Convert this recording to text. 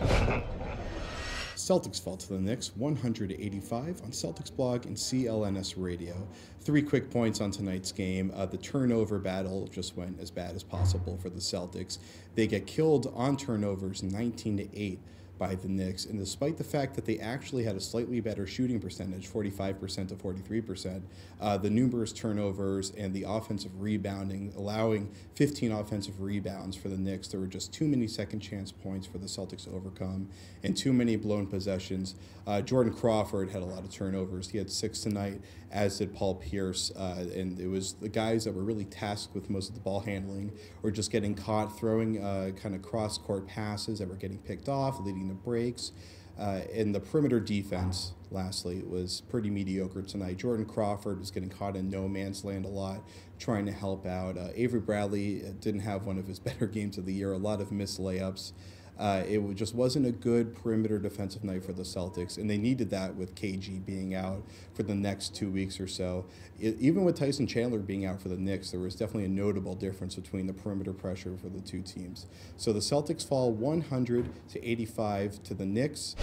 Celtics fall to the Knicks 185 on Celtics blog and CLNS radio. Three quick points on tonight's game. Uh, the turnover battle just went as bad as possible for the Celtics. They get killed on turnovers 19 to 8 by the Knicks. And despite the fact that they actually had a slightly better shooting percentage, 45% to 43%, uh, the numerous turnovers and the offensive rebounding, allowing 15 offensive rebounds for the Knicks, there were just too many second chance points for the Celtics to overcome and too many blown possessions. Uh, Jordan Crawford had a lot of turnovers. He had six tonight, as did Paul Pierce. Uh, and it was the guys that were really tasked with most of the ball handling or just getting caught throwing uh, kind of cross court passes that were getting picked off, leading the breaks. Uh, and the perimeter defense, lastly, was pretty mediocre tonight. Jordan Crawford was getting caught in no man's land a lot, trying to help out. Uh, Avery Bradley uh, didn't have one of his better games of the year, a lot of missed layups. Uh, it just wasn't a good perimeter defensive night for the Celtics, and they needed that with KG being out for the next two weeks or so. It, even with Tyson Chandler being out for the Knicks, there was definitely a notable difference between the perimeter pressure for the two teams. So the Celtics fall 100 to 85 to the Knicks.